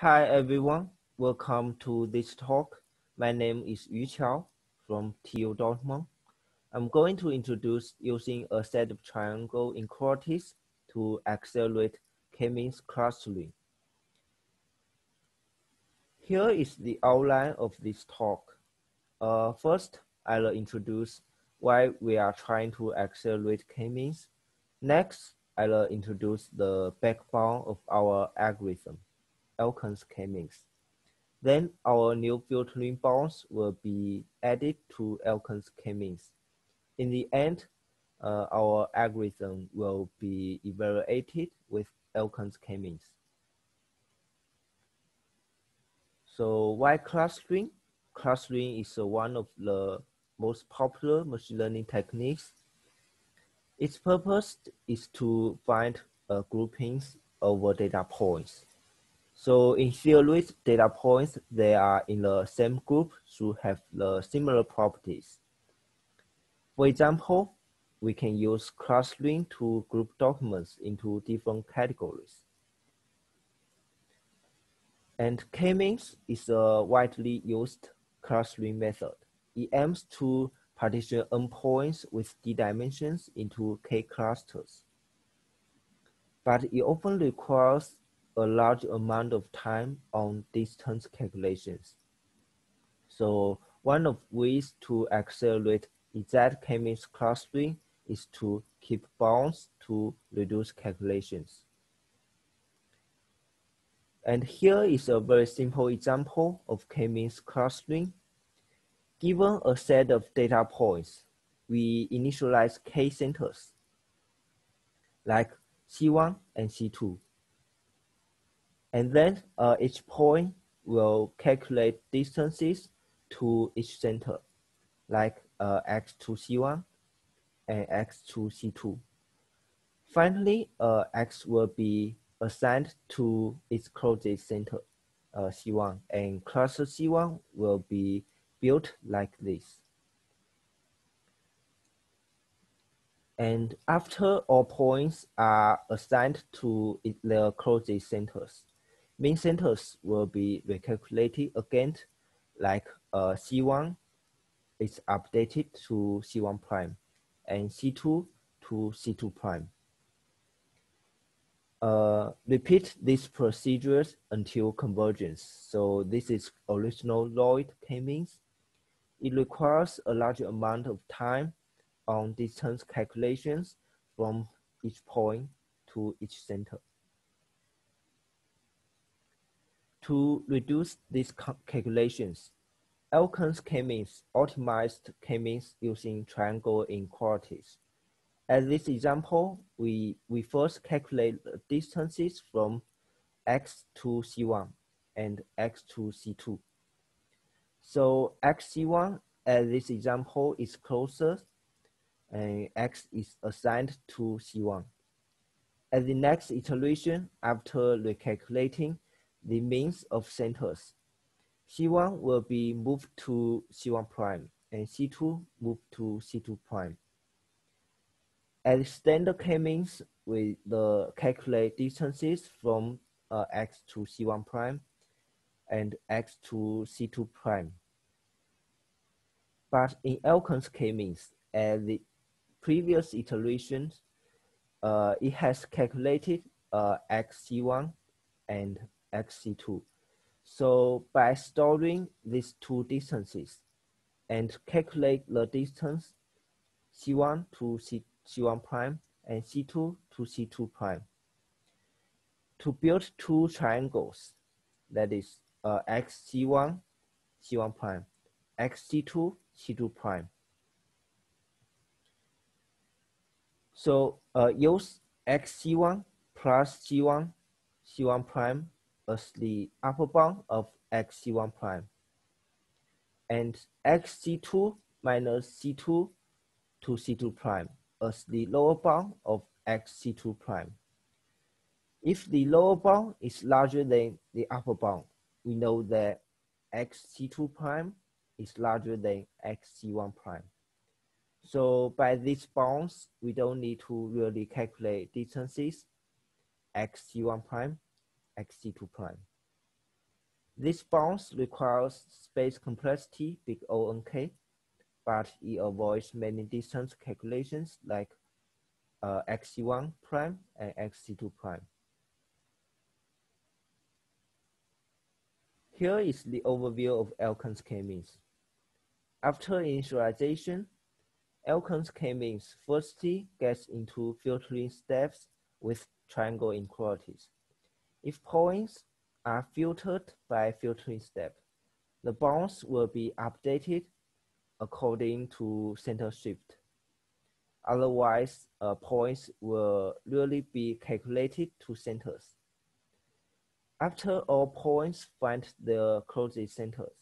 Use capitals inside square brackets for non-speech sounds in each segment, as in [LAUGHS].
Hi everyone, welcome to this talk. My name is Yu Qiao from TU Dortmund. I'm going to introduce using a set of triangle inequalities to accelerate k-means clustering. Here is the outline of this talk. Uh, first, I'll introduce why we are trying to accelerate k-means. Next, I'll introduce the backbone of our algorithm, Elkan's k-means. Then our new filtering bounds will be added to Elkan's k-means. In the end, uh, our algorithm will be evaluated with Elkan's k-means. So why clustering? Clustering is uh, one of the most popular machine learning techniques. Its purpose is to find uh, groupings over data points. So in theory, data points, they are in the same group should have the similar properties. For example, we can use clustering to group documents into different categories. And k-means is a widely used clustering method. It aims to partition endpoints with d dimensions into k clusters. But it often requires a large amount of time on distance calculations. So one of ways to accelerate exact k-means clustering is to keep bounds to reduce calculations. And here is a very simple example of k-means clustering. Given a set of data points, we initialize k-centers like C1 and C2. And then uh, each point will calculate distances to each center, like uh, x to C1 and x to C2. Finally, uh, x will be assigned to its closest center, uh, C1, and cluster C1 will be built like this. And after all points are assigned to their closest centers, mean centers will be recalculated again, like uh, C1 is updated to C1 prime and C2 to C2 prime. Uh, repeat these procedures until convergence. So this is original Lloyd k-means. It requires a large amount of time on distance calculations from each point to each center. To reduce these calculations, Elkan's k-means optimized k-means using triangle inequalities. As this example, we, we first calculate the distances from x to c1 and x to c2. So xc1 as this example is closer and x is assigned to c1. At the next iteration, after recalculating the means of centers, C1 will be moved to C1 prime and C2 moved to C2 prime. At standard k-means, with the calculate distances from uh, x to C1 prime and x to C2 prime. But in Elkan's k-means, at the previous iterations, uh, it has calculated uh, xc1 and xc2. So by storing these two distances and calculate the distance C1 to C, C1 prime and C2 to C2 prime. To build two triangles, that is uh, XC1, C1 prime, XC2, C2 prime. So uh, use XC1 plus C1, C1 prime as the upper bound of xc1 prime and xc2 minus c2 to c2 prime as the lower bound of xc2 prime. If the lower bound is larger than the upper bound, we know that xc2 prime is larger than xc1 prime. So by these bounds, we don't need to really calculate distances xc1 prime xc2 prime. This bounds requires space complexity big O and K, but it avoids many distance calculations like uh, XC1 prime and XC2 prime. Here is the overview of Elkan's k-means. After initialization, Elkan's k-means firstly gets into filtering steps with triangle inequalities. If points are filtered by filtering step, the bounds will be updated according to center shift. Otherwise, uh, points will really be calculated to centers. After all points find their closest centers,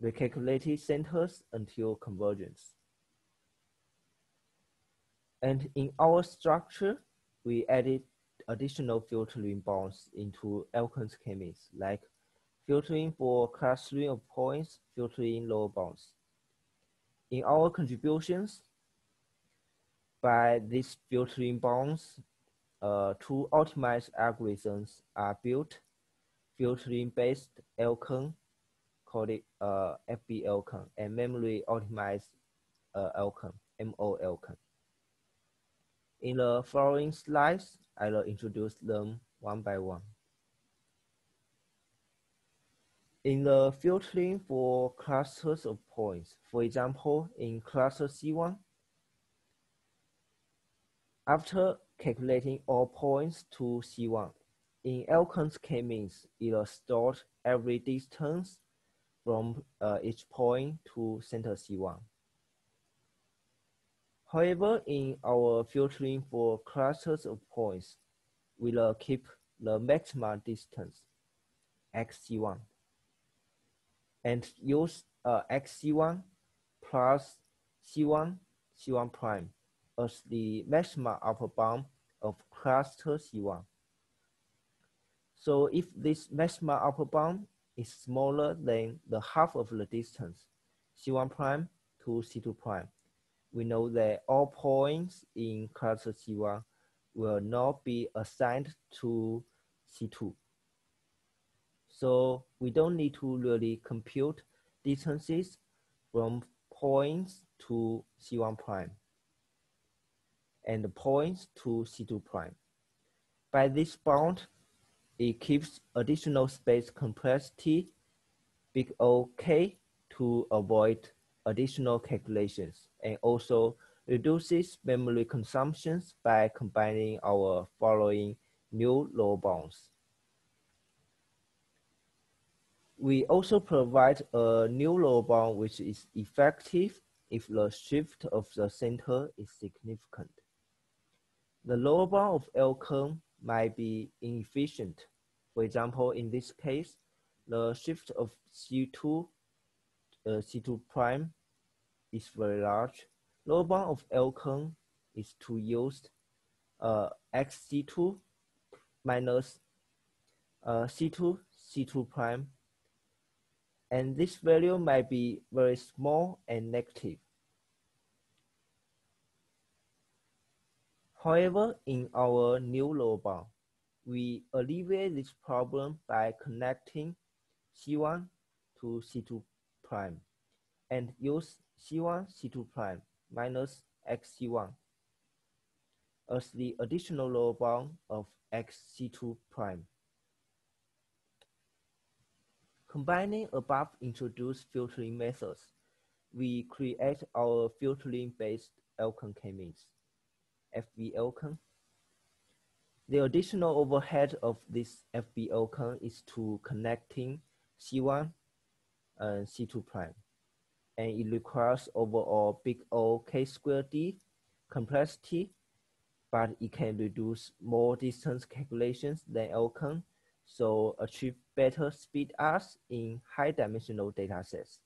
we calculated centers until convergence. And in our structure, we added additional filtering bounds into Elkan's k-means, like filtering for clustering of points, filtering lower bounds. In our contributions, by these filtering bounds, uh, two optimized algorithms are built, filtering-based Elkan, called it uh, FB Elkan, and memory optimized uh, Elkan, MO Elkan. In the following slides, I will introduce them one by one. In the filtering for clusters of points, for example, in cluster C1, after calculating all points to C1. In Elkan's k-means, it will store every distance from uh, each point to center C1. However, in our filtering for clusters of points, we will keep the maximum distance, xc1, and use uh, xc1 plus c1, c1 prime as the maximum upper bound of cluster C1. So if this maximum upper bound is smaller than the half of the distance, C1 prime to C2 prime, we know that all points in cluster C1 will not be assigned to C2. So we don't need to really compute distances from points to C1 prime and points to C2 prime. By this bound, it keeps additional space complexity, big OK, to avoid additional calculations and also reduces memory consumptions by combining our following new lower bounds. We also provide a new lower bound which is effective if the shift of the center is significant. The lower bound of Elkan might be inefficient. For example, in this case, the shift of C2, uh, C2 prime is very large. Lower bound of Elkan is to use uh, XC2 minus uh, C2, C2 prime. And this value might be very small and negative. However, in our new lower bound, we alleviate this problem by connecting C1 to C2 prime and use C1 C2 prime minus XC1 as the additional lower bound of XC2 prime. Combining above introduced filtering methods, we create our filtering-based Elkan k-means. FB Elkan. The additional overhead of this FB Elkan is to connecting C1 Uh, and C2 prime. And it requires overall big O K squared D complexity, but it can reduce more distance calculations than Elkan, so achieve better speed ups in high dimensional datasets.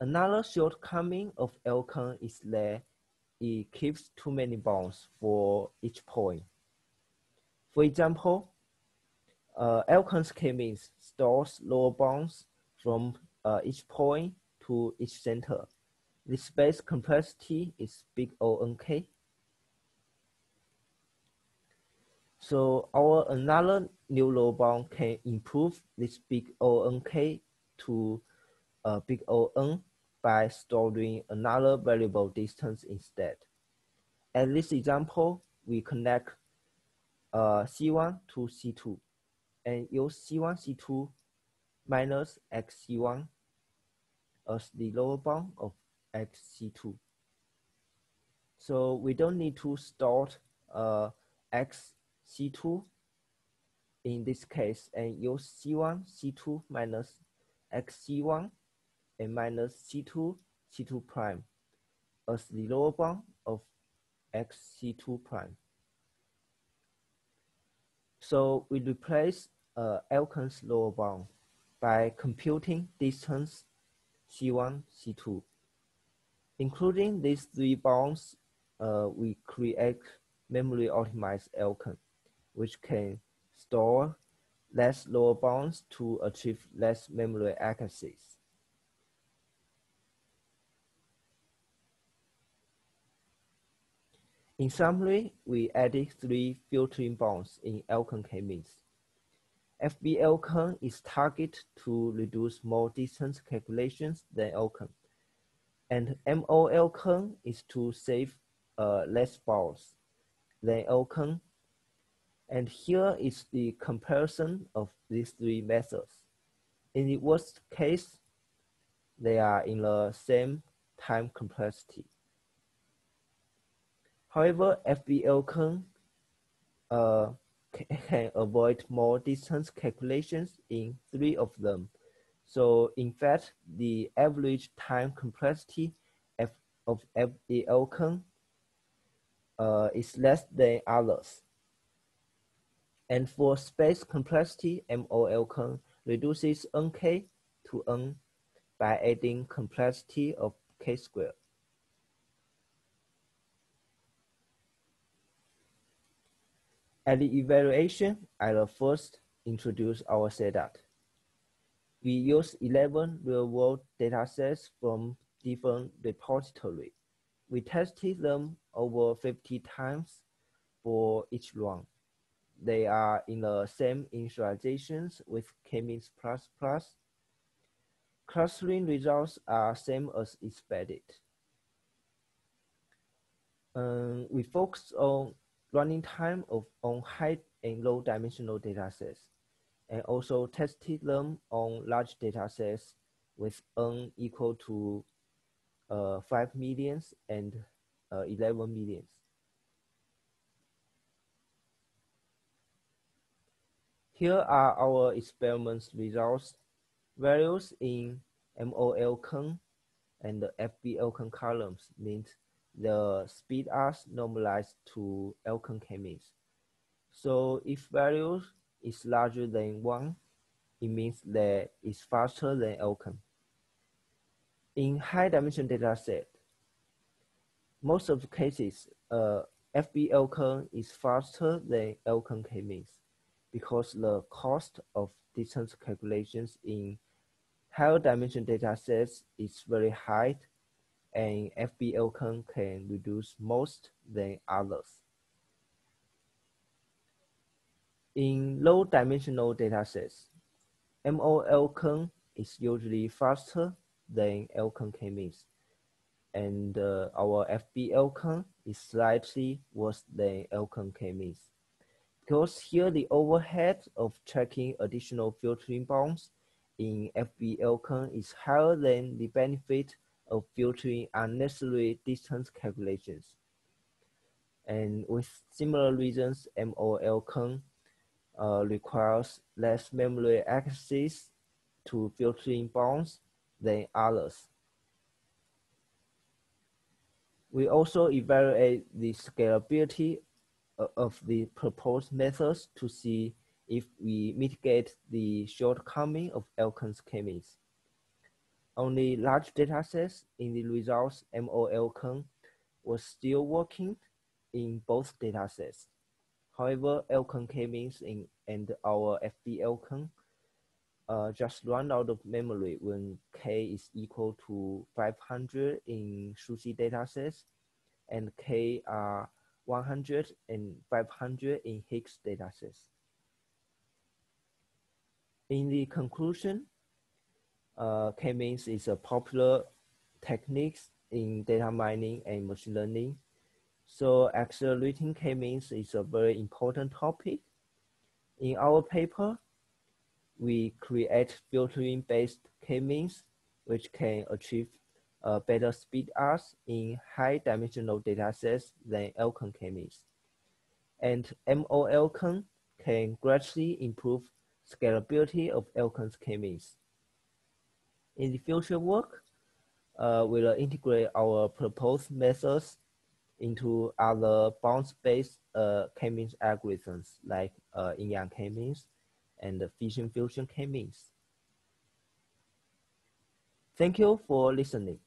Another shortcoming of Elkan is that it keeps too many bounds for each point. For example, uh, Elkan's k-means stores lower bounds from uh, each point to each center. The space complexity is big O n k. So our another new lower bound can improve this big ONK to a big ON by storing another variable distance instead. At this example, we connect uh, C1 to C2 and use C1, C2 minus XC1 as the lower bound of XC2. So we don't need to store uh, XC2 in this case and use C1, C2 minus XC1 and minus C2, C2 prime as the lower bound of XC2 prime. So we replace uh, Elkan's lower bound by computing distance C1, C2. Including these three bounds, uh, we create memory optimized Elkan, which can store less lower bounds to achieve less memory accuracies. In summary, we added three filtering bounds in Elkan k-means. Elkan is targeted to reduce more distance calculations than Elkan, and MO Elkan is to save uh, less balls than Elkan. And here is the comparison of these three methods. In the worst case, they are in the same time complexity. However, FB Elkan, uh, can [LAUGHS] avoid more distance calculations in three of them. So in fact, the average time complexity F of can uh, is less than others. And for space complexity, MOL reduces NK to N by adding complexity of K squared. At the evaluation, I will first introduce our setup. We use 11 real-world datasets from different repositories. We tested them over 50 times for each run. They are in the same initializations with K-means++. Clustering results are same as expected. Um, we focus on running time of on high and low dimensional datasets, and also tested them on large datasets with n equal to uh, 5 millions and uh, 11 millions. Here are our experiments results. Values in MO Elkan and the FBL columns means the speed are normalized to Elkan k-means. So if value is larger than one, it means that it's faster than Elkan. In high dimension data set, most of the cases, uh, FB Elkan is faster than Elkan k-means because the cost of distance calculations in higher dimension data sets is very high and FB Elkan, reduce most than others. In low dimensional datasets, MO Elkan is usually faster than Elkan k-means, and uh, our FB Elkan is slightly worse than Elkan k-means. Because here the overhead of tracking additional filtering bounds in FB Elkan is higher than the benefit of filtering unnecessary distance calculations. And with similar reasons, MO Elkan uh, requires less memory access to filtering bounds than others. We also evaluate the scalability of the proposed methods to see if we mitigate the shortcoming of Elkan's k-means. Only large datasets in the results MOL was still working in both datasets. However, Elkan k-means in and our Elkan uh, just run out of memory when k is equal to 500 in SUSY datasets and k are 100 and 500 in Higgs datasets. In the conclusion, uh, K-means is a popular technique in data mining and machine learning. So accelerating K-means is a very important topic. In our paper, we create filtering-based K-means, which can achieve a better speed ups in high-dimensional datasets than Elkan K-means. And MO Elkan can greatly improve scalability of Elkan's K-means. In the future work, uh, we'll integrate our proposed methods into other bounds-based uh, K-means algorithms like uh, yin-yang K-means and fission fusion K-means. Thank you for listening.